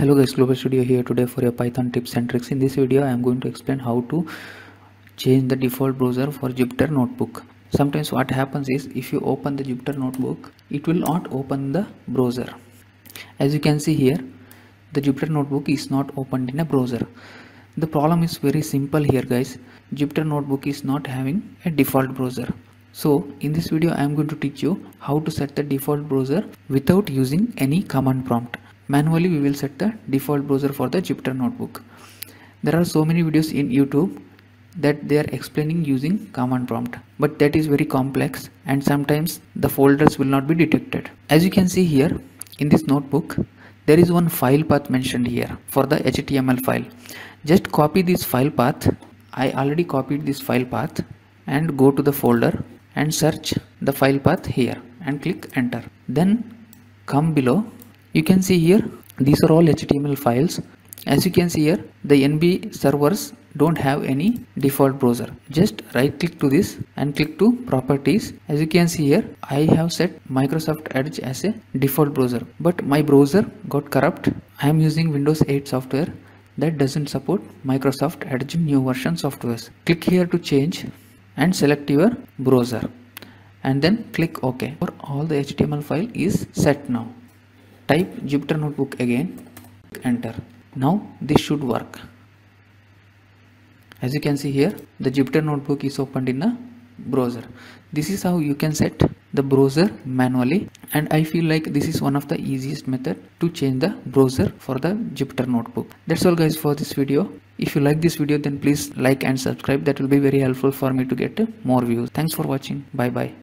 Hello guys, Global Studio here today for your Python tips and tricks. In this video, I am going to explain how to change the default browser for Jupyter Notebook. Sometimes what happens is if you open the Jupyter Notebook, it will not open the browser. As you can see here, the Jupyter Notebook is not opened in a browser. The problem is very simple here guys. Jupyter Notebook is not having a default browser. So in this video I am going to teach you how to set the default browser without using any command prompt. Manually we will set the default browser for the Jupyter Notebook. There are so many videos in YouTube that they are explaining using command prompt but that is very complex and sometimes the folders will not be detected. As you can see here in this notebook there is one file path mentioned here for the HTML file. Just copy this file path. I already copied this file path and go to the folder and search the file path here and click enter then come below you can see here these are all html files. As you can see here the nb servers don't have any default browser. Just right click to this and click to properties. As you can see here i have set microsoft edge as a default browser but my browser got corrupt. I am using windows 8 software that doesn't support microsoft edge new version softwares. Click here to change and select your browser and then click ok. For all the html file is set now type jupyter notebook again enter. Now this should work. As you can see here the jupyter notebook is opened in a browser. This is how you can set the browser manually and i feel like this is one of the easiest method to change the browser for the jupyter notebook. That's all guys for this video. If you like this video then please like and subscribe. That will be very helpful for me to get more views. Thanks for watching. Bye bye